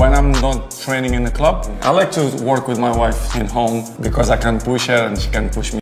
when I'm not training in the club, I like to work with my wife at home because I can push her and she can push me.